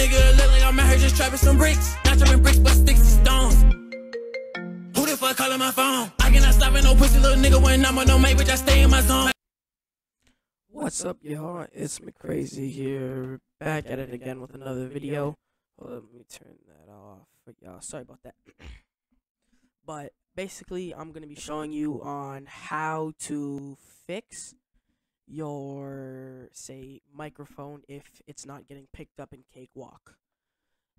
nigga look like I'm out here just trapping some bricks. Not trapping bricks, but sticks and stones. Who the fuck calling my phone? I cannot stop no pussy little nigga when I'm on no mate. I stay in my zone. What's up, y'all? It's McCrazy here, back at it again with another video. On, let me turn that off for y'all. Sorry about that. but basically, I'm gonna be showing you on how to fix your say microphone if it's not getting picked up in Cakewalk.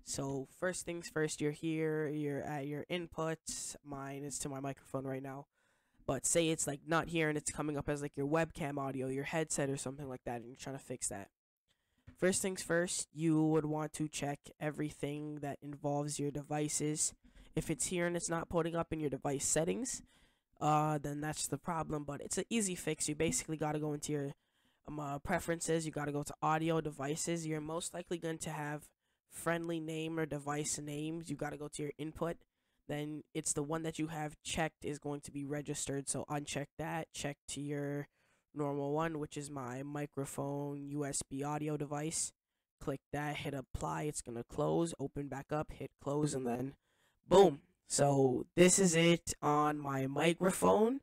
So first things first, you're here, you're at your inputs. Mine is to my microphone right now. But say it's like not here and it's coming up as like your webcam audio, your headset or something like that, and you're trying to fix that. First things first, you would want to check everything that involves your devices. If it's here and it's not putting up in your device settings, uh, then that's the problem. But it's an easy fix. You basically got to go into your um, uh, preferences. You got to go to audio devices. You're most likely going to have friendly name or device names. You got to go to your input. Then it's the one that you have checked is going to be registered. So uncheck that. Check to your normal one, which is my microphone USB audio device. Click that, hit apply. It's going to close, open back up, hit close, and then boom. So this is it on my microphone.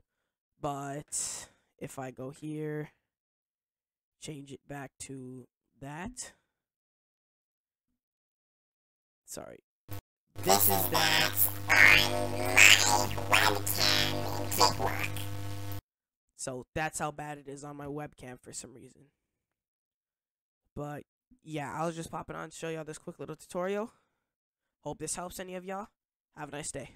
But if I go here, change it back to that. Sorry. This is that on my webcam. So that's how bad it is on my webcam for some reason. But yeah, I was just popping on to show y'all this quick little tutorial. Hope this helps any of y'all. Have a nice day.